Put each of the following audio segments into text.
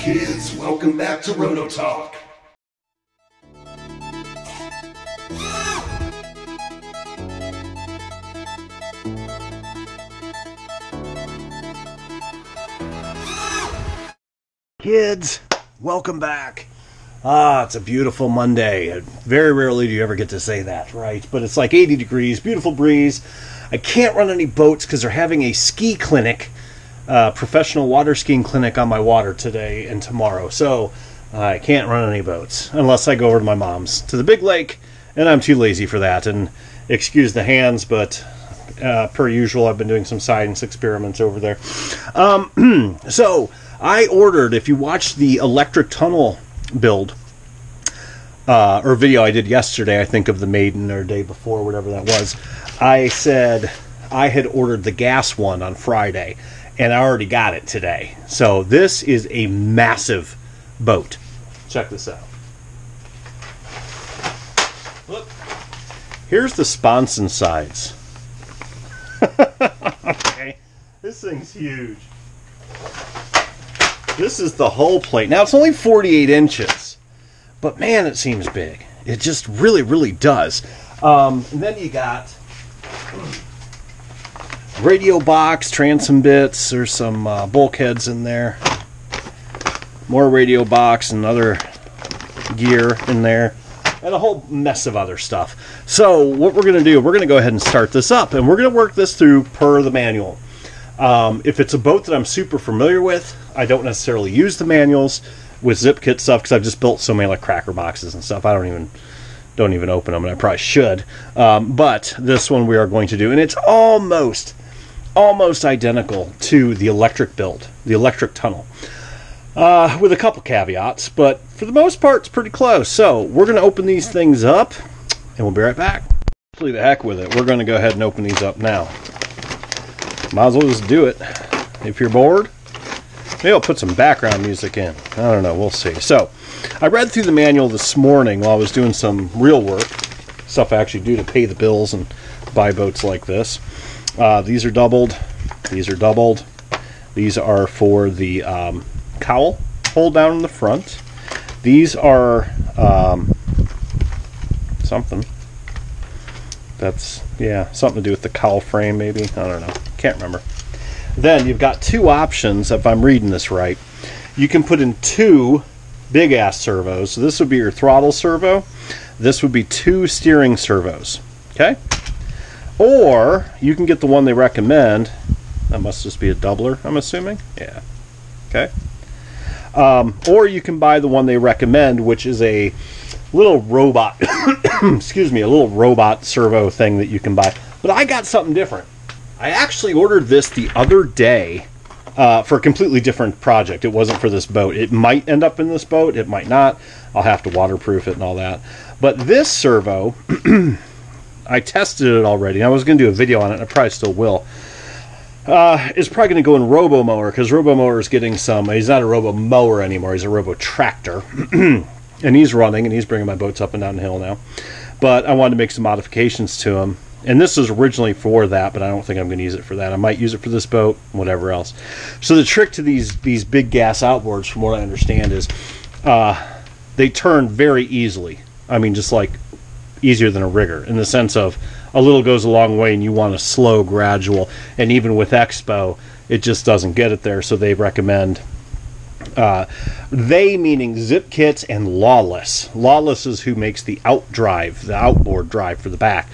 kids, welcome back to Roto Talk. Kids, welcome back. Ah, it's a beautiful Monday. Very rarely do you ever get to say that, right? But it's like 80 degrees, beautiful breeze. I can't run any boats because they're having a ski clinic, uh, professional water skiing clinic on my water today and tomorrow. So uh, I can't run any boats unless I go over to my mom's to the big lake, and I'm too lazy for that. And excuse the hands, but uh, per usual, I've been doing some science experiments over there. Um, so I ordered, if you watched the electric tunnel build uh, or video I did yesterday, I think of the maiden or day before, whatever that was. I said I had ordered the gas one on Friday, and I already got it today. So this is a massive boat. Check this out. Look, here's the sponson sides. okay, this thing's huge. This is the hull plate. Now it's only 48 inches, but man, it seems big. It just really, really does. Um, and then you got radio box, transom bits. There's some uh, bulkheads in there. More radio box and other gear in there. And a whole mess of other stuff. So what we're going to do, we're going to go ahead and start this up. And we're going to work this through per the manual. Um, if it's a boat that I'm super familiar with, I don't necessarily use the manuals with Zipp Kit stuff because I've just built so many like cracker boxes and stuff. I don't even don't even open them, and I probably should. Um, but this one we are going to do, and it's almost almost identical to the electric build, the electric tunnel, uh, with a couple caveats. But for the most part, it's pretty close. So we're going to open these things up, and we'll be right back. Hopefully, the heck with it. We're going to go ahead and open these up now. Might as well just do it. If you're bored, maybe I'll put some background music in. I don't know. We'll see. So, I read through the manual this morning while I was doing some real work, stuff I actually do to pay the bills and buy boats like this. Uh, these are doubled. These are doubled. These are for the um, cowl hold down in the front. These are um, something. That's, yeah, something to do with the cowl frame, maybe. I don't know. Can't remember. Then you've got two options, if I'm reading this right. You can put in two big ass servos. So this would be your throttle servo. This would be two steering servos. Okay? Or you can get the one they recommend. That must just be a doubler, I'm assuming. Yeah. Okay. Um, or you can buy the one they recommend, which is a little robot. excuse me, a little robot servo thing that you can buy. But I got something different. I actually ordered this the other day uh, for a completely different project. It wasn't for this boat. It might end up in this boat. It might not. I'll have to waterproof it and all that. But this servo, I tested it already. I was going to do a video on it, and I probably still will. Uh, is probably going to go in Robo Mower because Robo Mower is getting some. He's not a Robo Mower anymore. He's a Robo Tractor, and he's running and he's bringing my boats up and down the hill now. But I wanted to make some modifications to him, and this was originally for that, but I don't think I'm going to use it for that. I might use it for this boat, whatever else. So the trick to these these big gas outboards, from what I understand, is uh, they turn very easily. I mean, just like easier than a rigger in the sense of a little goes a long way and you want a slow gradual and even with expo it just doesn't get it there so they recommend uh, they meaning Zipp Kits and lawless. Lawless is who makes the out drive the outboard drive for the back.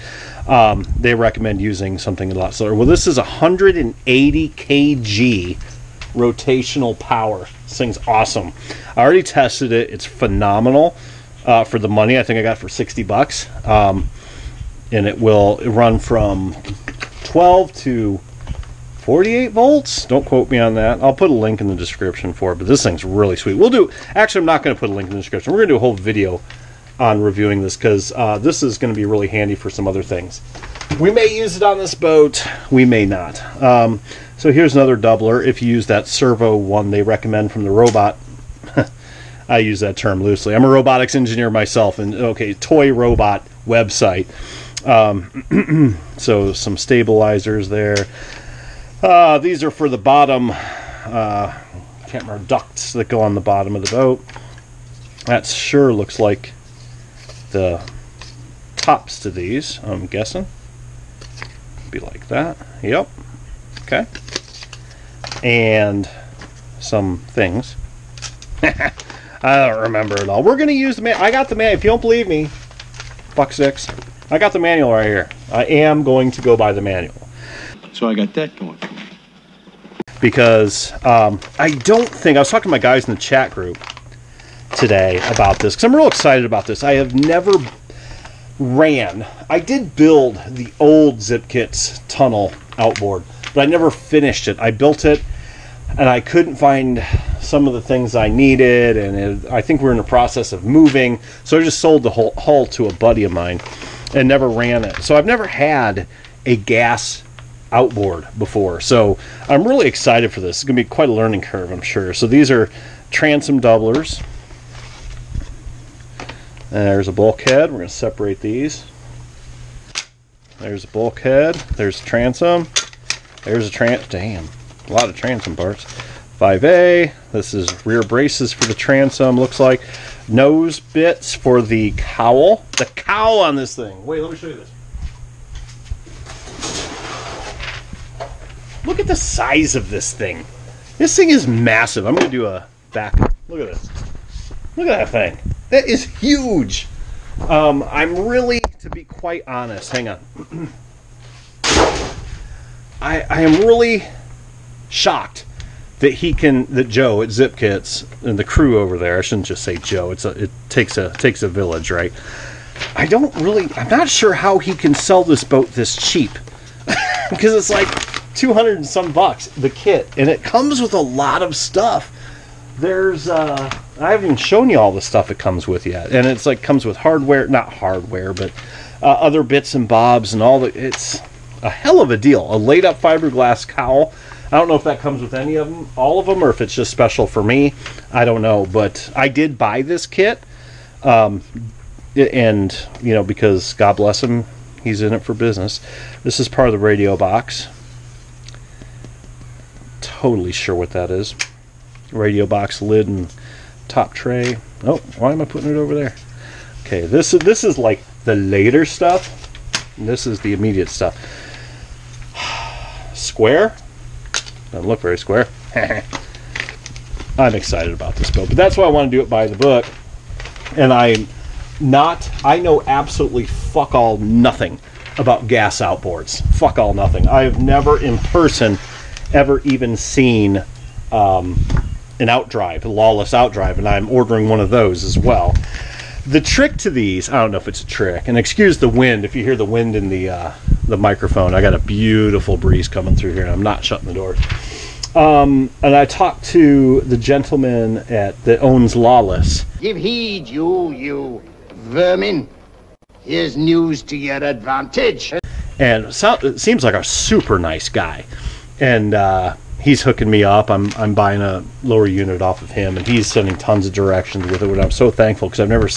Um, they recommend using something a lot slower. Well this is 180 kg rotational power. This thing's awesome. I already tested it. It's phenomenal uh, for the money I think I got for 60 bucks. Um, and it will run from 12 to 48 volts. Don't quote me on that. I'll put a link in the description for it, but this thing's really sweet. We'll do, actually, I'm not going to put a link in the description. We're going to do a whole video on reviewing this because uh, this is going to be really handy for some other things. We may use it on this boat, we may not. Um, so here's another doubler. If you use that servo one they recommend from the robot I use that term loosely. I'm a robotics engineer myself, and okay, toy robot website. Um, so some stabilizers there. Uh, these are for the bottom uh, can't remember ducts that go on the bottom of the boat. That sure looks like the tops to these. I'm guessing. Be like that. Yep. Okay. And some things. I don't remember it all. We're gonna use the man. I got the man. If you don't believe me, buck six. I got the manual right here. I am going to go by the manual So I got that going for me. because um, I don't think I was talking to my guys in the chat group today about this because I'm real excited about this. I have never ran. I did build the old Zipp Kits tunnel outboard, but I never finished it. I built it and I couldn't find some of the things I needed, and it, I think we're in the process of moving. So I just sold the whole hull to a buddy of mine and never ran it. So I've never had a gas outboard before. So I'm really excited for this. It's going to be quite a learning curve, I'm sure. So these are transom doublers. There's a bulkhead. We're going to separate these. There's a bulkhead. There's a transom. There's a tran. Damn, a lot of transom parts. 5A. This is rear braces for the transom. Looks like nose bits for the cowl. The cowl on this thing. Wait, let me show you this. Look at the size of this thing. This thing is massive. I'm going to do a back. Look at this. Look at that thing. That is huge. Um, I'm really, to be quite honest, hang on. I, I am really shocked that he can, that Joe at Zipp Kits and the crew over there. I shouldn't just say Joe. It's a, it takes a takes a village, right? I don't really. I'm not sure how he can sell this boat this cheap because it's like 200 and some bucks the kit, and it comes with a lot of stuff. There's uh, I haven't even shown you all the stuff it comes with yet, and it's like comes with hardware, not hardware, but uh, other bits and bobs and all the. It's a hell of a deal. A laid up fiberglass cowl. I don't know if that comes with any of them, all of them, or if it's just special for me. I don't know, but I did buy this kit, um, and you know because God bless him, he's in it for business. This is part of the radio box. Totally sure what that is. Radio box lid and top tray. Oh, why am I putting it over there? Okay, this is this is like the later stuff. This is the immediate stuff. Square. Doesn't look very square. I'm excited about this boat, but that's why I want to do it by the book. And I'm not. I know absolutely fuck all nothing about gas outboards. Fuck all nothing. I have never in person ever even seen um, an outdrive, a lawless outdrive, and I'm ordering one of those as well. The trick to these, I don't know if it's a trick, and excuse the wind if you hear the wind in the uh, the microphone. I got a beautiful breeze coming through here, and I'm not shutting the door. Um, and I talked to the gentleman at that owns Lawless, Give heed, you, you vermin. Here's news to your advantage. and so, it seems like a super nice guy. And uh, he's hooking me up. I'm I'm buying a lower unit off of him, and he's sending tons of directions with it. And I'm so thankful because I've never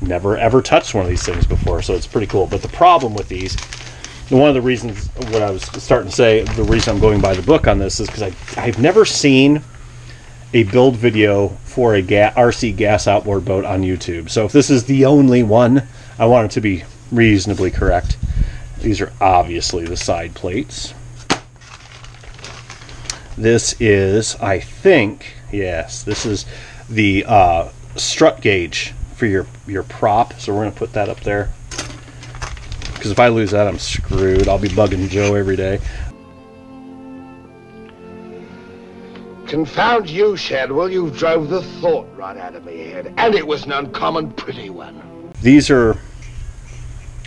never ever touched one of these things before, so it's pretty cool. But the problem with these, one of the reasons what I was starting to say, the reason I'm going by the book on this is because I've never seen a build video for a ga- RC gas outboard boat on YouTube. So if this is the only one, I want it to be reasonably correct. These are obviously the side plates. This is, I think, yes, this is the uh, strut gauge for your your prop. So we're gonna put that up there. Because if I lose that, I'm screwed. I'll be bugging Joe every day. Confound you, Shadwell. You drove the thought right out of my head. And it was an uncommon pretty one. These are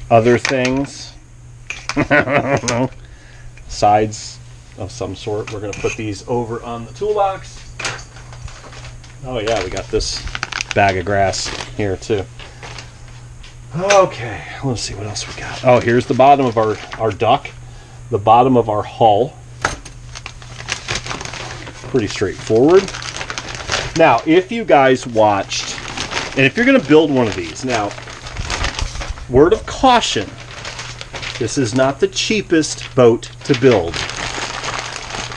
other things. I don't know. Sides of some sort. We're going to put these over on the toolbox. Oh, yeah, we got this bag of grass here, too. Okay, let's see what else we got. Oh, here's the bottom of our, our duck, the bottom of our hull. Pretty straightforward. Now, if you guys watched, and if you're going to build one of these, now, word of caution this is not the cheapest boat to build.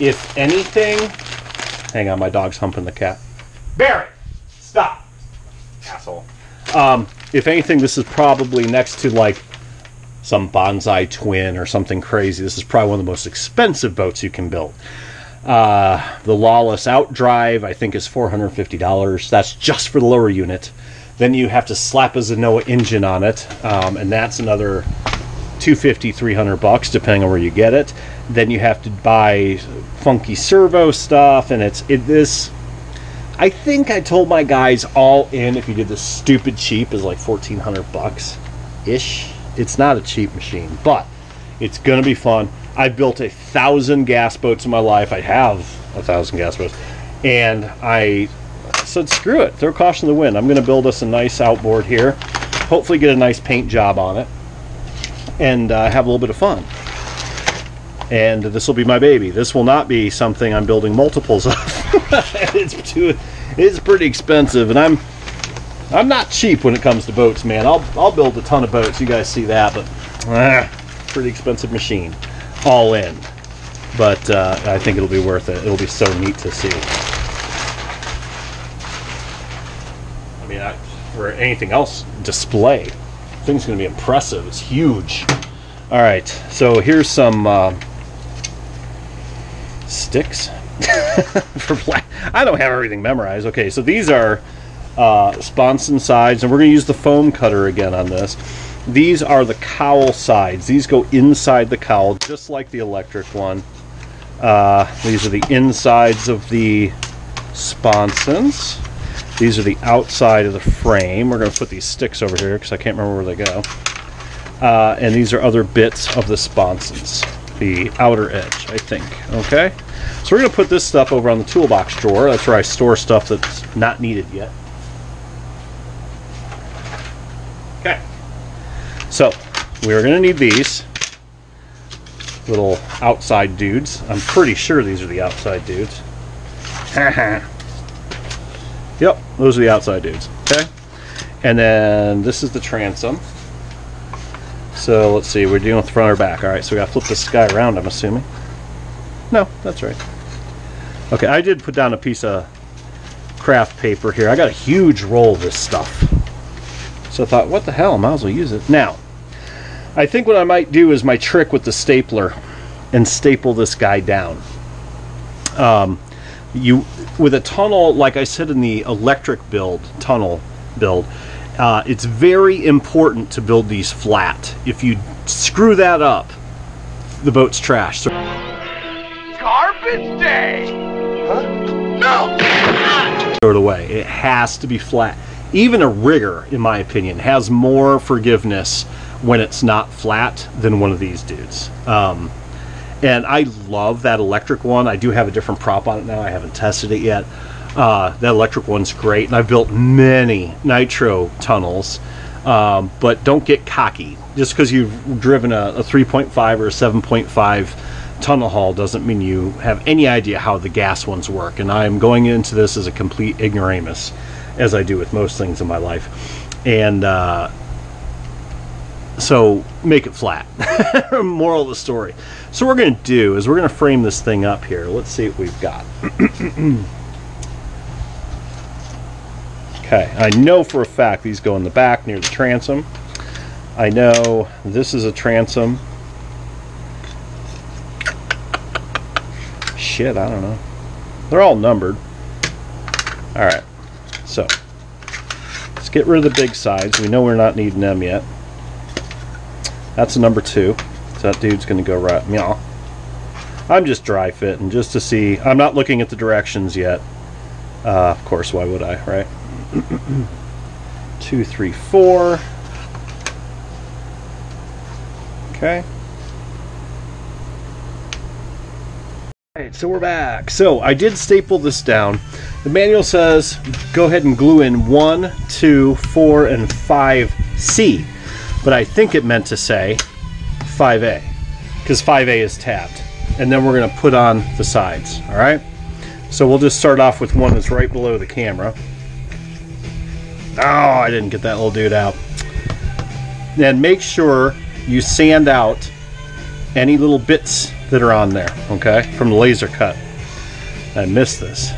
If anything, Hang on, my dog's humping the cat. Barry, stop, asshole. Um, if anything, this is probably next to like some bonsai twin or something crazy. This is probably one of the most expensive boats you can build. Uh, the Lawless Outdrive, I think, is $450. That's just for the lower unit. Then you have to slap a Zenoah engine on it, um, and that's another 250 300 bucks depending on where you get it then you have to buy funky servo stuff and it's it this i think i told my guys all in if you did this stupid cheap is like 1400 bucks ish. It's not a cheap machine but it's gonna be fun. I've built a thousand gas boats in my life. I have a thousand gas boats. And i said screw it. Throw caution to the wind. I'm gonna build us a nice outboard here. Hopefully get a nice paint job on it and uh, have a little bit of fun. And this will be my baby. This will not be something I'm building multiples of. it's too, it's pretty expensive, and I'm, I'm not cheap when it comes to boats, man. I'll, I'll build a ton of boats. You guys see that, but ah, pretty expensive machine, all in. But uh, I think it'll be worth it. It'll be so neat to see. I mean, I, for anything else, display thing's going to be impressive. It's huge. All right, so here's some uh, sticks for black. I don't have everything memorized. Okay, so these are uh, sponson sides, and we're going to use the foam cutter again on this. These are the cowl sides. These go inside the cowl, just like the electric one. Uh, these are the insides of the sponsons. These are the outside of the frame. We're going to put these sticks over here because I can't remember where they go. Uh, and these are other bits of the sponsons, the outer edge, I think. Okay, so we're going to put this stuff over on the toolbox drawer. That's where I store stuff that's not needed yet. Okay, so we're going to need these little outside dudes. I'm pretty sure these are the outside dudes. Yep, those are the outside dudes. Okay, and then this is the transom. So let's see, we're dealing with front or back. All right, so we got to flip this guy around. I'm assuming. No, that's right. Okay, I did put down a piece of craft paper here. I got a huge roll of this stuff. So I thought, what the hell? Might as well use it. Now, I think what I might do is my trick with the stapler and staple this guy down. Um, you with a tunnel, like I said in the electric build, tunnel build, uh, it's very important to build these flat. If you screw that up, the boat's trash. So Day! Huh? No! throw it away. It has to be flat. Even a rigger, in my opinion, has more forgiveness when it's not flat than one of these dudes. Um, and I love that electric one. I do have a different prop on it now. I haven't tested it yet. Uh, that electric one's great, and I've built many nitro tunnels. Um, but don't get cocky. Just because you've driven a, a 3.5 or a 7.5 tunnel hull doesn't mean you have any idea how the gas ones work. And I'm going into this as a complete ignoramus, as I do with most things in my life. And uh, so make it flat. Moral of the story. So we're going to do is we're going to frame this thing up here. Let's see what we've got. okay, I know for a fact these go in the back near the transom. I know this is a transom. Shit, I don't know. They're all numbered. Alright, so let's get rid of the big sides. We know we're not needing them yet. That's a number two So that dude's going to go right. Meow. I'm just dry fitting just to see. I'm not looking at the directions yet. Uh, of course, why would I, right? Two, three, four. Okay. Alright, so we're back. So I did staple this down. The manual says go ahead and glue in 1, 2, 4, and 5C. But I think it meant to say 5A because 5A is tapped. And then we're going to put on the sides, all right? So we'll just start off with one that's right below the camera. Oh, I didn't get that little dude out. Then make sure you sand out any little bits that are on there, okay, from the laser cut. I missed this.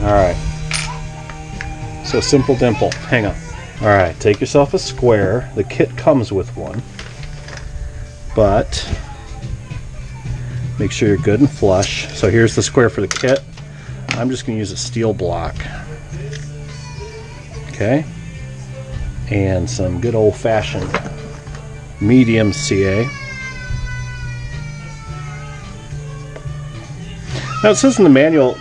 All right. So simple dimple. Hang on. All right, take yourself a square. The kit comes with one. But make sure you're good and flush. So here's the square for the kit. I'm just going to use a steel block. Okay. And some good old-fashioned medium CA. Now it says in the manual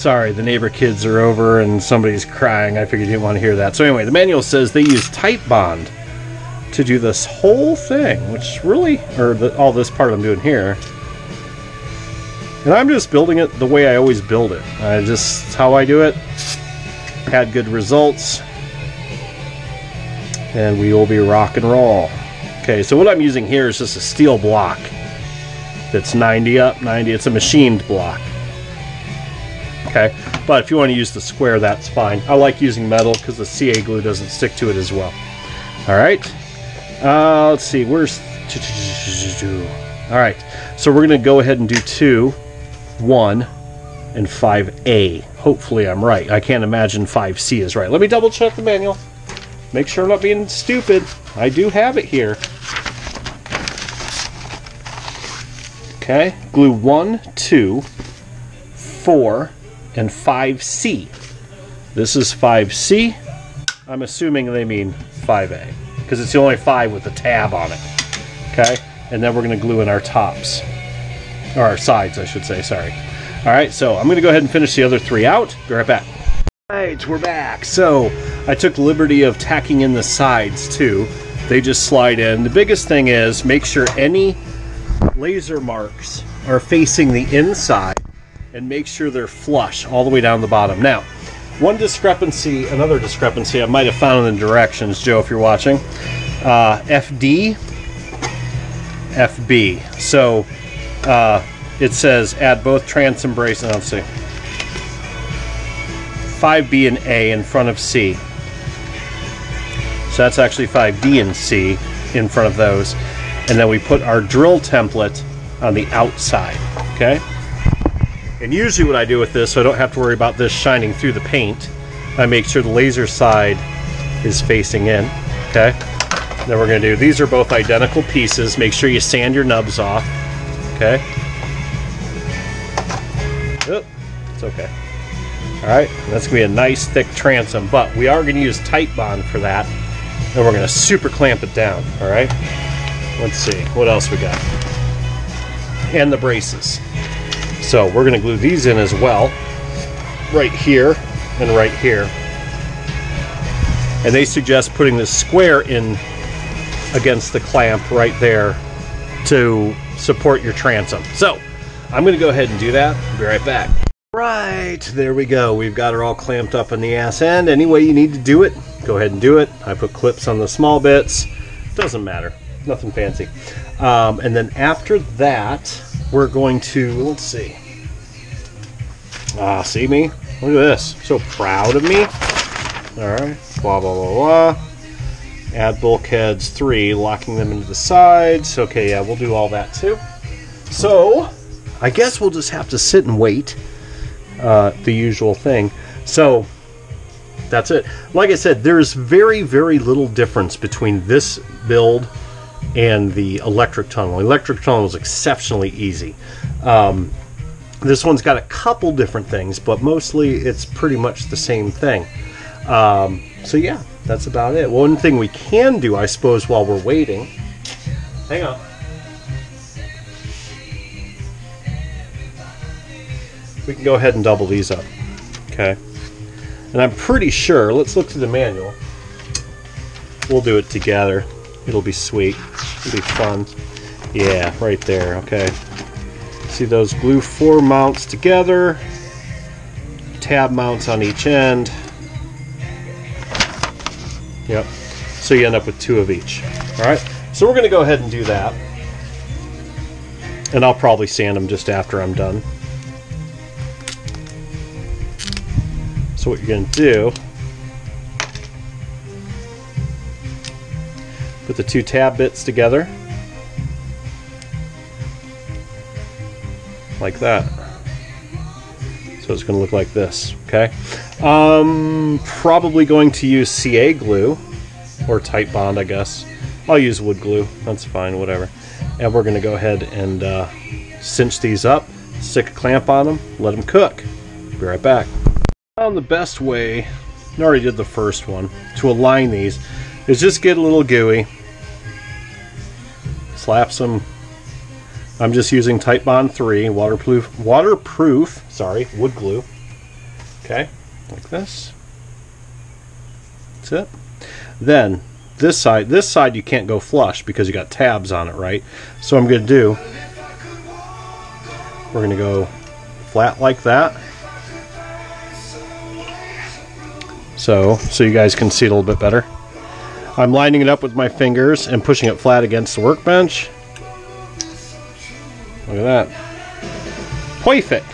Sorry, the neighbor kids are over and somebody's crying. I figured you didn't want to hear that. So anyway, the manual says they use Titebond to do this whole thing, which really, or the, all this part I'm doing here. And I'm just building it the way I always build it. I just, how I do it. Had good results. And we will be rock and roll. Okay, so what I'm using here is just a steel block that's 90 up, 90. It's a machined block okay? But if you want to use the square, that's fine. I like using metal because the CA glue doesn't stick to it as well. All right, uh, let's see, where's... All right, so we're going to go ahead and do 2, 1, and 5A. Hopefully I'm right. I can't imagine 5C is right. Let me double check the manual. Make sure I'm not being stupid. I do have it here. Okay, glue 1, 2, 4, and 5C. This is 5C. I'm assuming they mean 5A because it's the only 5 with the tab on it. Okay? And then we're going to glue in our tops. Or our sides, I should say, sorry. Alright, so I'm going to go ahead and finish the other three out. Be right back. Alright, we're back. So, I took liberty of tacking in the sides too. They just slide in. The biggest thing is make sure any laser marks are facing the inside and make sure they're flush all the way down the bottom. Now, one discrepancy, another discrepancy I might have found in the directions, Joe, if you're watching. Uh, FD, FB. So uh, it says add both transom brace and let's see. 5B and A in front of C. So that's actually 5D and C in front of those. And then we put our drill template on the outside. Okay? And usually what I do with this, so I don't have to worry about this shining through the paint, I make sure the laser side is facing in, okay? Then we're gonna do, these are both identical pieces. Make sure you sand your nubs off, okay? Oh, it's okay. All right, that's gonna be a nice thick transom, but we are gonna use Titebond for that, and we're gonna super clamp it down, all right? Let's see, what else we got? And the braces. So we're to glue these in as well, right here and right here. And they suggest putting the square in against the clamp right there to support your transom. So I'm to go ahead and do that. I'll be right back. Right, there we go. We've got her all clamped up in the ass end. Any way you need to do it, go ahead and do it. I put clips on the small bits. Doesn't matter. Nothing fancy. Um, and then after that, we're going to, let's see. Ah, see me? Look at this. So proud of me. Alright. Blah, blah, blah, blah. Add bulkheads 3, locking them into the sides. Okay, yeah, we'll do all that too. So, I guess we'll just have to sit and wait. Uh, the usual thing. So, that's it. Like I said, there's very, very little difference between this build and the electric tunnel. Electric tunnel is exceptionally easy. Um, this one's got a couple different things, but mostly it's pretty much the same thing. Um, so yeah, that's about it. One thing we can do, I suppose, while we're waiting. Hang on. We can go ahead and double these up. Okay. And I'm pretty sure, let's look through the manual. We'll do it together. It'll be sweet. It'll be fun. Yeah, right there. Okay. See those glue four mounts together. Tab mounts on each end. Yep. So you end up with two of each. Alright, so we're going to go ahead and do that. And I'll probably sand them just after I'm done. So what you're going to do put the two tab bits together like that. So it's going to look like this, okay? Um, probably going to use CA glue or Titebond, I guess. I'll use wood glue. That's fine, whatever. And we're going to go ahead and uh, cinch these up, stick a clamp on them, let them cook. Be right back. Found the best way, I already did the first one, to align these is just get a little gooey, slap some I'm just using Titebond 3 waterproof waterproof, sorry, wood glue. Okay, like this. That's it. Then this side, this side you can't go flush because you got tabs on it, right? So I'm going to do we're going to go flat like that. So, so you guys can see it a little bit better. I'm lining it up with my fingers and pushing it flat against the workbench. Look at that. Perfect.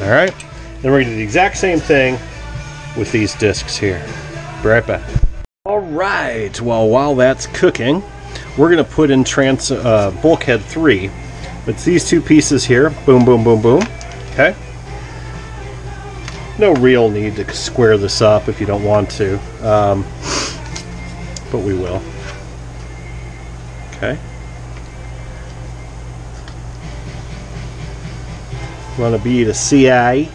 All right. Then we're going to do the exact same thing with these discs here. Be right back. All right. Well, while that's cooking, we're going to put in trans uh, bulkhead 3. It's these two pieces here. Boom, boom, boom, boom. Okay. No real need to square this up if you don't want to. Um, but we will. Okay. Want to be the CA.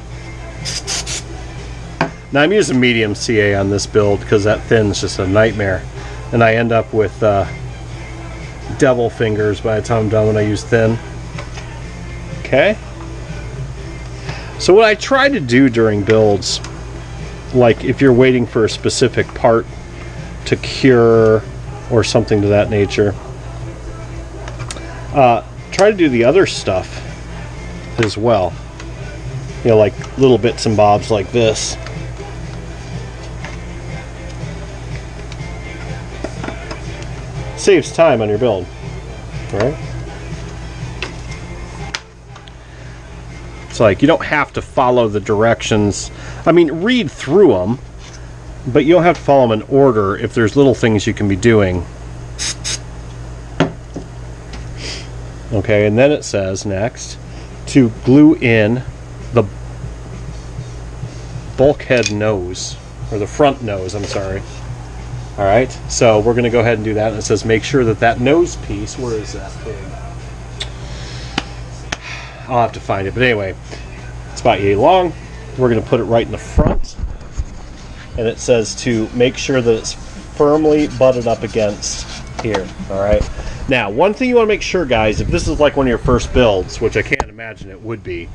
Now I'm using medium CA on this build because that thin's just a nightmare. And I end up with uh, devil fingers by the time I'm done when I use thin. Okay. So what I try to do during builds, like if you're waiting for a specific part to cure or something to that nature, uh, try to do the other stuff as well. You know, like little bits and bobs like this. Saves time on your build, right? It's like you don't have to follow the directions. I mean, read through them, but you don't have to follow them in order if there's little things you can be doing. Okay, and then it says next to glue in the bulkhead nose, or the front nose, I'm sorry. All right, so we're going to go ahead and do that. And it says make sure that that nose piece, where is that thing? I'll have to find it. But anyway, it's about yay long. We're going to put it right in the front. And it says to make sure that it's firmly butted up against here. All right. Now, one thing you want to make sure, guys, if this is like one of your first builds, which I can't imagine it would be,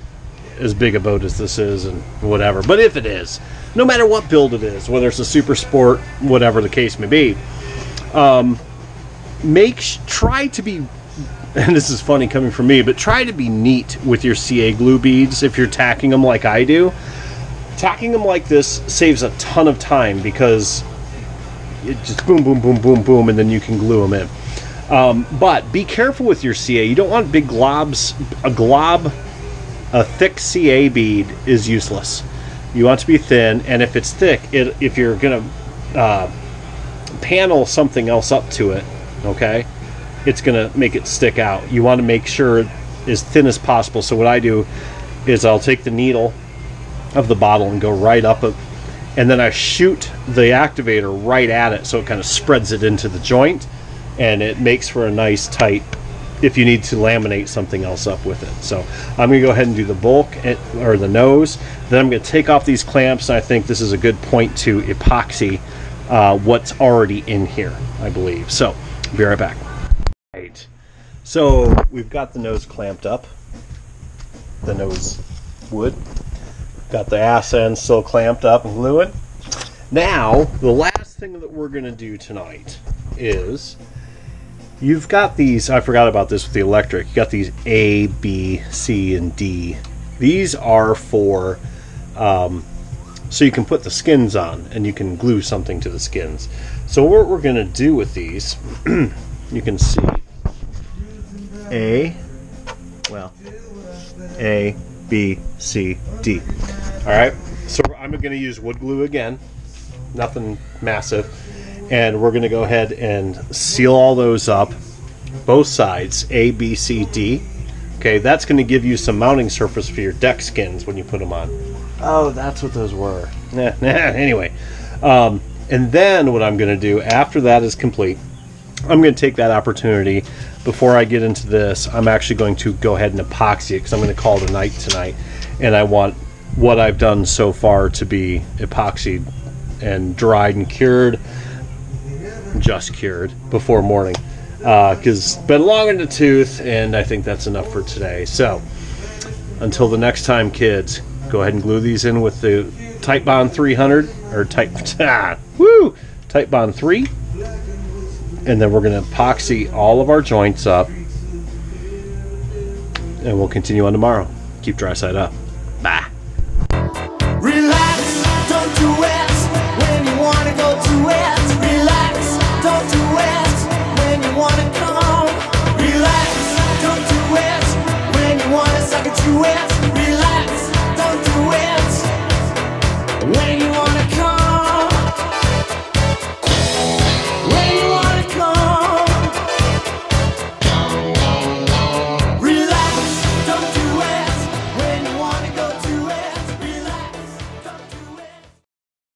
as big a boat as this is and whatever, but if it is, no matter what build it is, whether it's a super sport, whatever the case may be, um, make try to be and this is funny coming from me, but try to be neat with your CA glue beads if you're tacking them like I do. Tacking them like this saves a ton of time because it just boom, boom, boom, boom, boom, and then you can glue them in. Um, but be careful with your CA. You don't want big globs. A glob, a thick CA bead is useless. You want to be thin, and if it's thick, it, if you're gonna uh, panel something else up to it, okay, it's gonna make it stick out. You want to make sure as thin as possible. So what I do is I'll take the needle of the bottle and go right up it, and then I shoot the activator right at it, so it kind of spreads it into the joint and it makes for a nice tight if you need to laminate something else up with it. So I'm going to go ahead and do the bulk eh, or the nose. Then I'm going to take off these clamps. I think this is a good point to epoxy uh, what's already in here, I believe. So be right back. So we've got the nose clamped up. The nose wood. Got the ass end still clamped up and gluing. Now, the last thing that we're going to do tonight is You've got these, I forgot about this with the electric. You got these A, B, C, and D. These are for, um, so you can put the skins on and you can glue something to the skins. So what we're going to do with these, you can see A, well, A, B, C, D. All right, so I'm going to use wood glue again, nothing massive and we're going to go ahead and seal all those up both sides A B C D okay that's going to give you some mounting surface for your deck skins when you put them on Oh, that's what those were. Anyway, um, and then what I'm going to do after that is complete, I'm going to take that opportunity before I get into this. I'm actually going to go ahead and epoxy it because I'm going to call it a night tonight, and I want what I've done so far to be epoxied and dried and cured, just cured before morning, because uh, been long in the tooth, and I think that's enough for today. So until the next time, kids, go ahead and glue these in with the Type Bond 300 or Type ah, Woo Titebond 3, and then we're going to epoxy all of our joints up, and we'll continue on tomorrow. Keep dry side up.